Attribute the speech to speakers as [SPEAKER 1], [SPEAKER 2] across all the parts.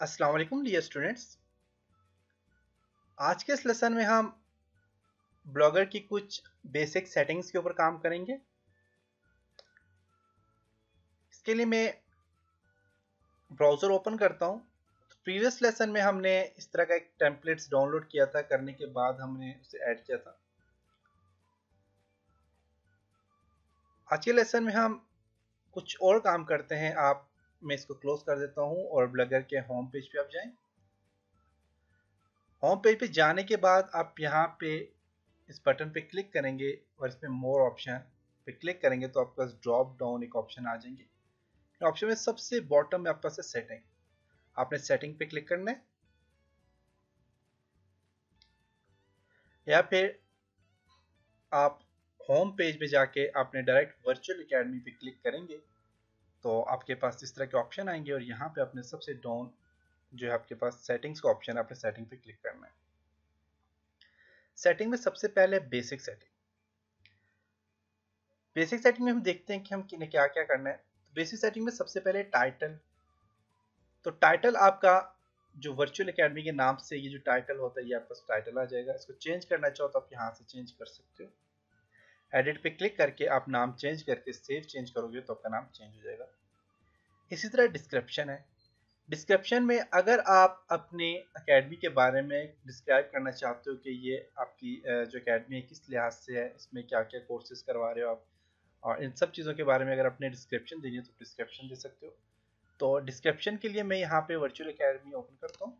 [SPEAKER 1] अस्सलाम वालेकुम dear students आज के इस लेसन में हम ब्लॉगर की कुछ बेसिक सेटिंग्स के ऊपर काम करेंगे। इसके लिए मैं ब्राउज़र ओपन करता हूँ। प्रीवियस लेसन में हमने इस तरह का एक टेम्पलेट्स डाउनलोड किया था, करने के बाद हमने उसे ऐड किया था। आज के लेसन में हम कुछ और काम करते हैं। आप मैं इसको क्लोज कर देता हूँ और ब्लगर के होम पेज पे आप जाएँ। होम पेज पे जाने के बाद आप यहाँ पे इस बटन पे क्लिक करेंगे और इसमें मोर ऑप्शन पे क्लिक करेंगे तो आपके पास ड्रॉप डाउन एक ऑप्शन आ जाएँगे। ऑप्शन में सबसे बॉटम में आपके पास है सेटिंग आपने सेटिंग पे क्लिक करना है। या फिर आप होम पेज पे जाके आपने डायरेक्ट वर्चुअल एकेडमी पे क्लिक करेंगे। तो आपके पास इस तरह के ऑप्शन आएँगे और यहाँ पे अपने सबसे डाउन जो है आपके पास सेटिंग्स का ऑप्शन है, आपने सेटिंग पे क्लिक करना है। सेटिंग में सबसे पहले बेसिक सेटिंग बेसिक सेटिंग में हम देखते हैं कि हम किन्हें क्या क्या करना है। बेसिक सेटिंग में सबसे पहले टाइटल तो टाइटल आपका जो वर्चुअल एकेडमी के नाम से ये जो टाइटल होता है, ये आपका टाइटल आ जाएगा। इसको चेंज करना चाहो तो आप यहाँ से चेंज कर सकते हो। एडिट पे क्लिक करके आप नाम चेंज करके सेव चेंज करोगे तो आपका नाम चेंज हो जाएगा। इसी तरह डिस्क्रिप्शन है। डिस्क्रिप्शन में अगर आप अपने अकेडमी के बारे में डिस्क्राइब करना चाहते हो कि ये आपकी जो अकेडमी है, किस लिहाज से है, इसमें क्या क्या कोर्सेज करवा रहे हो आप, और इन सब चीज़ों के बारे में अगर अपने डिस्क्रिप्शन देनी है तो डिस्क्रिप्शन दे सकते हो। तो डिस्क्रिप्शन के लिए मैं यहाँ पे वर्चुअल अकेडमी ओपन करता हूँ।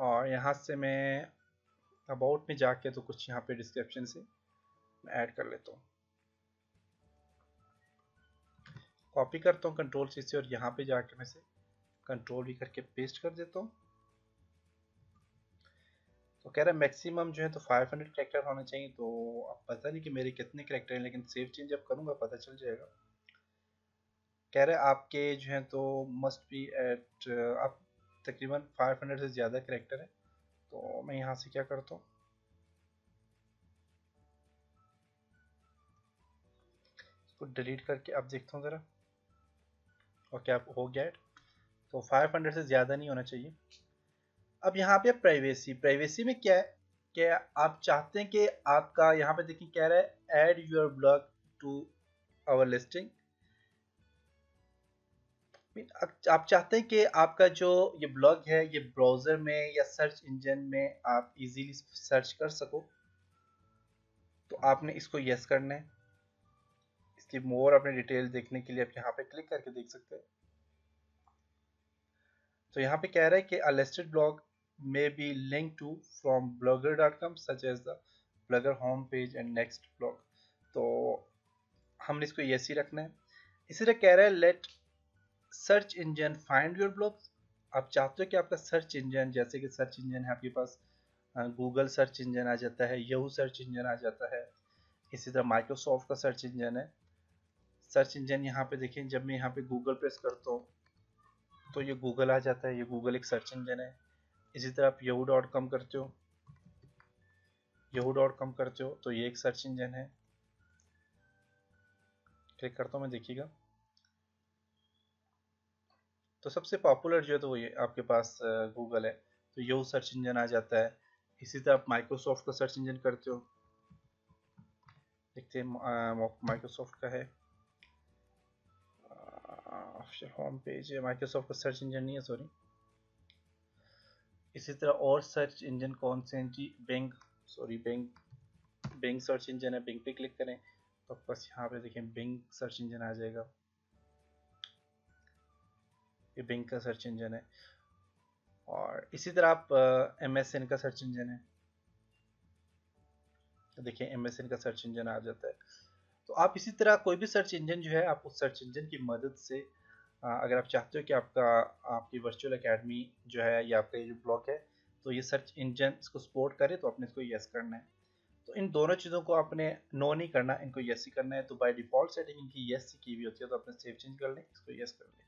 [SPEAKER 1] और यहाँ से मैं अबाउट में जाके तो कुछ यहाँ पे डिस्क्रिप्शन से ऐड कर लेता हूँ। कॉपी करता हूँ कंट्रोल सी से और यहाँ पे जाके मैं से कंट्रोल भी करके पेस्ट कर देता हूँ। तो कह रहा है मैक्सिमम जो है तो 500 करेक्टर होना चाहिए तो अब पता नहीं कि मेरे कितने करेक्टर हैं, लेकिन सेव चेंज अब करूँगा, पता चल जाएगा। कह रहे आपके जो है तो मस्ट बी एट आप तकरीबन 500 से ज़्यादा करेक्टर है। तो मैं यहाँ से क्या करता हूँ? इसको डिलीट करके अब देखता हूँ ज़रा। ओके क्या हो गया तो 500 से ज़्यादा नहीं होना चाहिए। अब यहाँ पे प्राइवेसी प्राइवेसी में क्या है? कि आप चाहते हैं कि आपका यहाँ पे देखिए कह रहा है? Add your blog to our listing आप चाहते हैं कि आपका जो ये ब्लॉग है, ये ब्राउज़र में या सर्च इंजन में आप इजीली सर्च कर सको तो आपने इसको यस करना है। इसकी मोर अपने डिटेल देखने के लिए आप यहाँ पे क्लिक करके देख सकते हैं। तो यहाँ पे कह रहा है कि a listed blog may be link to from blogger dot com such as the blogger home page and next blog तो हमने इसको यस ही रखना है। इसी तरह कह रहा है let search engine find your blogs आप चाहते हो कि आपका सर्च इंजन जैसे कि सर्च इंजन है आपके पास गूगल सर्च इंजन आ जाता है यहू सर्च इंजन आ जाता है, इसी तरह माइक्रोसॉफ्ट का सर्च इंजन है। सर्च इंजन यहाँ पे देखें जब मैं यहाँ पे गूगल प्रेस करता हूँ तो ये गूगल आ जाता है, ये गूगल एक सर्च इंजन है। इसी तरह आप यहू डॉट कॉम करते हो यहू डॉट कॉम करते हो तो ये एक सर्च इंजन है। क्लिक करता हूँ मैं, देखिएगा। तो सबसे पॉपुलर जो है तो ये आपके पास गूगल है। तो यहू सर्च इंजन आ जाता है। इसी तरह आप माइक्रोसॉफ्ट का सर्च इंजन करते हो। देखते हैं माइक्रोसॉफ्ट का है। होम पेज है। माइक्रोसॉफ्ट का सर्च इंजन नहीं है सॉरी इसी तरह और सर्च इंजन कौन से हैं जी? Bing sorry Bing Bing search engine है। बैंक पे क्लिक करें। तो बस यहाँ पे देखें बैंक सर्च इंजन आ जाएगा। ये बिंग का सर्च इंजन है। और इसी तरह आप एम एन का सर्च इंजन है। तो देखिए एम एस एन का सर्च इंजन आ जाता है। तो आप इसी तरह कोई भी सर्च इंजन जो है, आप उस सर्च इंजन की मदद से अगर आप चाहते हो कि आपका, आपकी वर्चुअल एकेडमी जो है या आपका ये जो ब्लॉग है तो ये सर्च इंजन इसको सपोर्ट करे तो आपने इसको यस करना है। तो इन दोनों चीज़ों को आपने नो नहीं करना, इनको यस ही करना है। तो बाय डिफ़ॉल्ट सेटिंग इनकी यस की हुई होती है तो आपने सेव चेंज कर लें, इसको यस कर लें।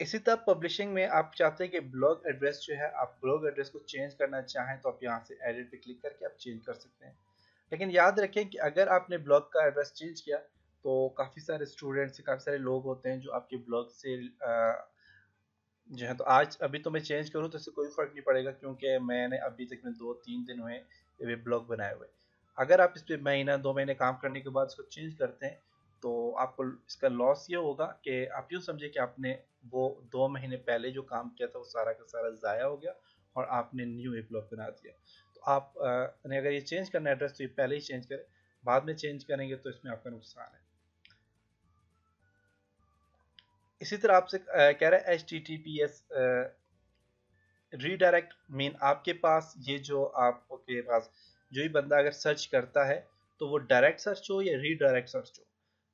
[SPEAKER 1] इसी तरह पब्लिशिंग में आप चाहते हैं कि ब्लॉग एड्रेस जो है, आप ब्लॉग एड्रेस को चेंज करना चाहें तो आप यहाँ से एडिट पे क्लिक करके आप चेंज कर सकते हैं। लेकिन याद रखें कि अगर आपने ब्लॉग का एड्रेस चेंज किया तो काफ़ी सारे स्टूडेंट्स काफ़ी सारे लोग होते हैं जो आपके ब्लॉग से जो है तो आज, अभी तो मैं चेंज करूँ तो इससे कोई फ़र्क नहीं पड़ेगा, क्योंकि मैंने अभी तक में दो तीन दिन हुए, ये ब्लॉग बनाए हुए। अगर आप इस पर महीना, दो महीने काम करने के बाद इसको चेंज करते हैं तो आपको इसका लॉस ये होगा कि आप यूँ समझे कि आपने वो दो महीने पहले जो काम किया था, वो सारा का सारा ज़ाया हो गया और आपने न्यू ब्लॉग बना दिया। तो आप ने अगर ये चेंज करना एड्रेस तो ये पहले ही चेंज करें, बाद में चेंज करेंगे तो इसमें आपका नुकसान है। इसी तरह आपसे कह रहा है H T T P S redirect mean आपके पास ये जो आपके पास जो भी बंदा अगर सर्च करता है तो वो डायरेक्ट सर्च हो या रीडायरेक्ट सर्च हो?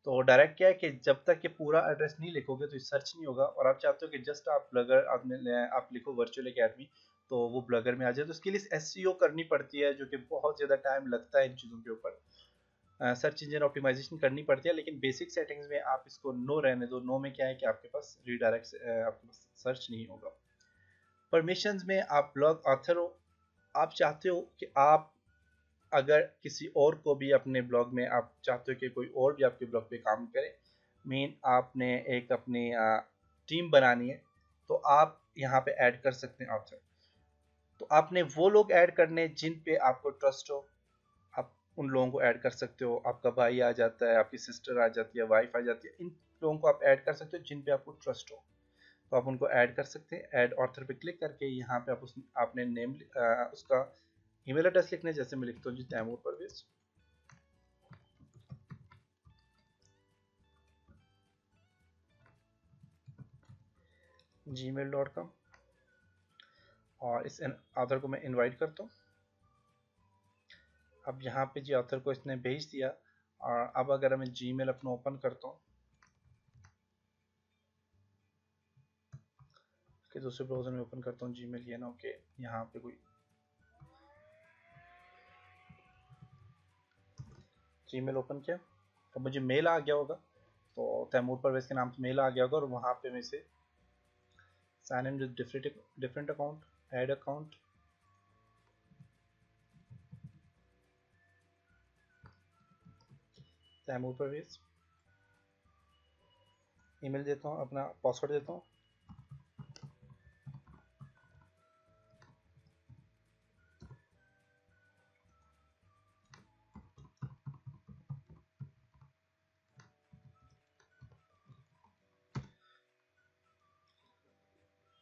[SPEAKER 1] तो डायरेक्ट क्या है कि जब तक ये पूरा एड्रेस नहीं लिखोगे तो सर्च नहीं होगा। और आप चाहते हो कि जस्ट आप ब्लगर आपने आप लिखो वर्चुअल अकेडमी तो वो ब्लगर में आ जाए। तो उसके लिए एस e करनी पड़ती है, जो कि बहुत ज़्यादा टाइम लगता है इन चीज़ों के ऊपर। सर्च इंजन ऑप्टिमाइजेशन करनी पड़ती है, लेकिन बेसिक सेटिंग्स में आप इसको नो रहने दो। नो में क्या है कि आपके पास रीडायरेक्ट आपके पास सर्च नहीं होगा। परमिशंस में आप ब्लॉग ऑथर हो। आप चाहते हो कि आप अगर किसी और को भी अपने ब्लॉग में आप चाहते हो कि कोई और भी आपके ब्लॉग पे काम करे मेन आपने एक अपनी टीम बनानी है तो आप यहाँ पे ऐड कर सकते हैं ऑथर तो आपने वो लोग ऐड करने जिन पे आपको ट्रस्ट हो आप उन लोगों को ऐड कर सकते हो। आपका भाई आ जाता है आपकी सिस्टर आ जाती है वाइफ आ जाती है इन लोगों को आप ऐड कर सकते हो जिन पे आपको ट्रस्ट हो। तो आप उनको ऐड कर सकते हैं ऐड ऑथर पे क्लिक करके यहाँ पे आप उस आपने नेम आ, उसका ईमेल एड्रेस लिखने जैसे मैं लिखता हूँ जी, Taimur Parvez. Gmail dot com और इस ऑथर को मैं इनवाइट करता हूँ। अब यहाँ पे जी ऑथर को इसने भेज दिया। और अब अगर मैं जी मेल अपना ओपन करता हूँ। दूसरे ब्राउज़र में ओपन करता हूँ जी मेल ये ना ओके यहाँ पे कोई जीमेल ओपन किया। तो मुझे मेल आ गया होगा। तो तैमूर परवेज के नाम से मेल आ गया होगा और वहाँ पे मैं से sign in different different account add account Taimur Parvez. Email देता हूँ, अपना पासवर्ड देता हूँ।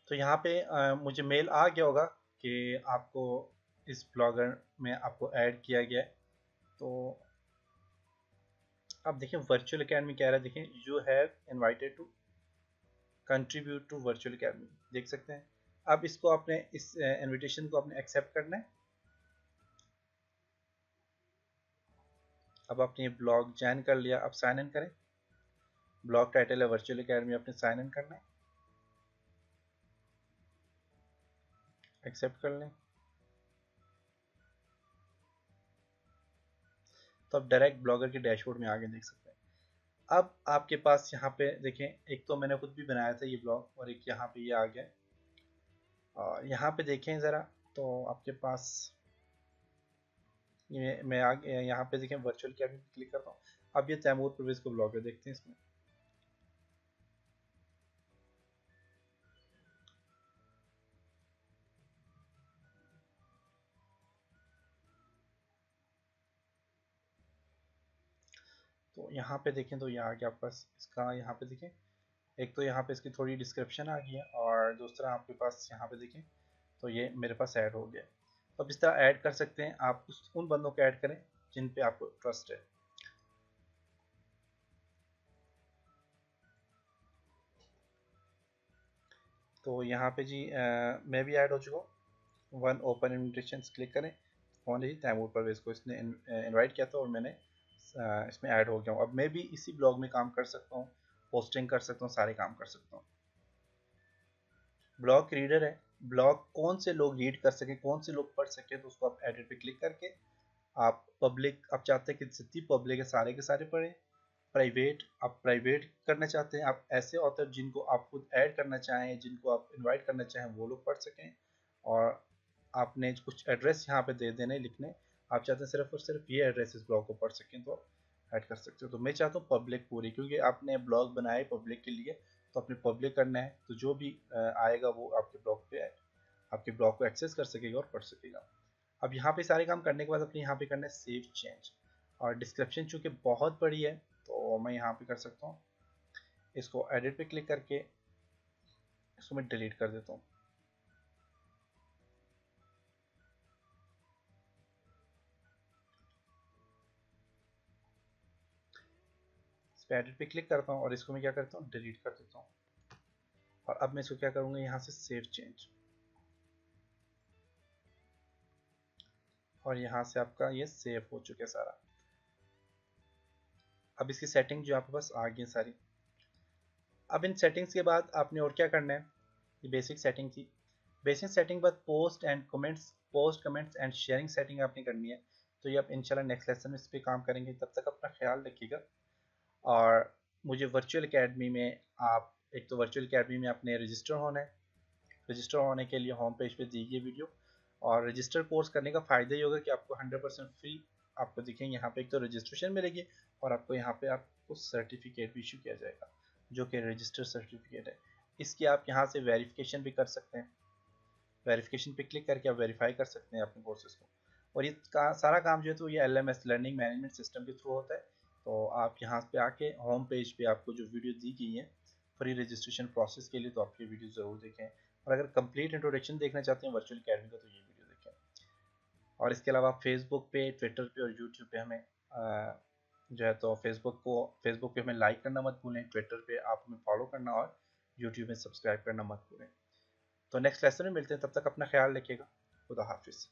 [SPEAKER 1] तो यहाँ पे आ, मुझे मेल आ गया होगा कि आपको इस ब्लॉगर में आपको ऐड किया गया है। तो अब देखिए वर्चुअल अकेडमी कह रहा है देखें you have invited to contribute to virtual academy देख सकते हैं। अब इसको आपने इस इनविटेशन को आपने एक्सेप्ट करना है। अब आपने ये ब्लॉग ज्वाइन कर लिया। अब साइन इन करें। ब्लॉग टाइटल है वर्चुअल अकेडमी आपने साइन इन करना है। एक्सेप्ट कर लें। तो आप डायरेक्ट ब्लॉगर के डैशबोर्ड में आगे देख सकते हैं। अब आपके पास यहाँ पे देखें, एक तो मैंने खुद भी बनाया था ये ब्लॉग और एक यहाँ पे ये यह आ गया। और यहाँ पे देखें ज़रा तो आपके पास ये मैं आगे, यहाँ पे देखें वर्चुअल कैबिन क्लिक करता हूँ। अब ये तैमूर प्रवेश को ब्लॉग है देखते हैं इसमें। तो यहाँ पे देखें तो ये आ गया आपके पास इसका यहाँ पे देखें। एक तो यहाँ पे इसकी थोड़ी डिस्क्रिप्शन आ गई है और दूसरा आपके पास यहाँ पे देखें तो ये मेरे पास ऐड हो गया। अब इस तरह ऐड कर सकते हैं। आप उस उन बंदों को ऐड करें जिन पे आपको ट्रस्ट है। तो यहाँ पे जी आ, मैं भी ऐड हो चुका हूँ। वन ओपन इन्विटेशन क्लिक करें। कौन है जी तैमूर परवेज को इसने इनवाइट किया था और मैंने इसमें ऐड हो गया हूँ। अब मैं भी इसी ब्लॉग में काम कर सकता हूँ, पोस्टिंग कर सकता हूँ, सारे काम कर सकता हूँ। ब्लॉग रीडर है। ब्लॉग कौन से लोग रीड कर सकें, कौन से लोग पढ़ सकें तो उसको आप एडिट पे क्लिक करके आप पब्लिक, आप चाहते हैं कि जितनी पब्लिक है सारे के सारे पढ़ें। प्राइवेट, आप प्राइवेट करना चाहते हैं, आप ऐसे ऑथर जिनको आप खुद ऐड करना चाहें, जिनको आप इनवाइट करना चाहें, वो लोग पढ़ सकें। और आपने कुछ एड्रेस यहाँ पे दे देने लिखने। आप चाहते हैं सिर्फ़ और सिर्फ़ ये एड्रेस इस ब्लॉग को पढ़ सकें तो ऐड कर सकते हो। तो मैं चाहता हूँ पब्लिक पूरी, क्योंकि आपने ब्लॉग बनाए पब्लिक के लिए तो अपने पब्लिक करना है तो जो भी आएगा वो आपके ब्लॉग पे आपके ब्लॉग को एक्सेस कर सकेगा और पढ़ सकेगा। अब यहाँ पे सारे काम करने के बाद अपने यहाँ पे करना है सेव चेंज और डिस्क्रिप्शन चूँकि बहुत बड़ी है तो मैं यहाँ पे कर सकता हूँ। इसको एडिट पे क्लिक करके, इसको मैं डिलीट कर देता हूँ। एडिट पे क्लिक करता हूँ और इसको मैं क्या करता हूँ? डिलीट कर देता हूँ। और अब मैं इसको क्या करूँगा? यहाँ से सेव चेंज और यहाँ से आपका ये सेव हो चुका है सारा। अब इसकी सेटिंग जो आपके पास आ गई सारी। अब इन सेटिंग्स के बाद आपने और क्या करना है? ये बेसिक सेटिंग थी बेसिक सेटिंग बाद post and comments post comments and sharing setting आपने करनी है। तो ये आप इंशाल्लाह नेक्स्ट लेसन में इस पर काम करेंगे। तब तक अपना ख्याल रखिएगा। और मुझे वर्चुअल अकेडमी में आप एक तो वर्चुअल अकेडमी में आपने रजिस्टर होना है। रजिस्टर होने के लिए होम पेज पे दी गई वीडियो और रजिस्टर कोर्स करने का फ़ायदा ये होगा कि आपको 100 परसेंट फ्री आपको दिखेंगे। यहाँ पे एक तो रजिस्ट्रेशन मिलेगी और आपको यहाँ पे आपको सर्टिफिकेट भी इशू किया जाएगा जो कि रजिस्टर सर्टिफिकेट है। इसकी आप यहाँ से वेरिफिकेशन भी कर सकते हैं। वेरिफिकेशन पे क्लिक करके आप वेरीफाई कर सकते हैं अपने कोर्सेज को। और ये का, सारा काम जो है तो ये एलएमएस लर्निंग मैनेजमेंट सिस्टम के थ्रू होता है। तो आप यहाँ पे आके होम पेज पे आपको जो वीडियो दी गई है फ्री रजिस्ट्रेशन प्रोसेस के लिए तो आप ये वीडियो ज़रूर देखें। और अगर कंप्लीट इंट्रोडक्शन देखना चाहते हैं वर्चुअल अकेडमी का तो ये वीडियो देखें। और इसके अलावा फेसबुक पे ट्विटर पे और यूट्यूब पे हमें जो है तो फेसबुक को फेसबुक पे हमें लाइक करना मत भूलें ट्विटर पे आप हमें फॉलो करना और यूट्यूब में सब्सक्राइब करना मत भूलें। तो नेक्स्ट लेसन में मिलते हैं, तब तक अपना ख्याल रखिएगा। खुदा हाफिज़।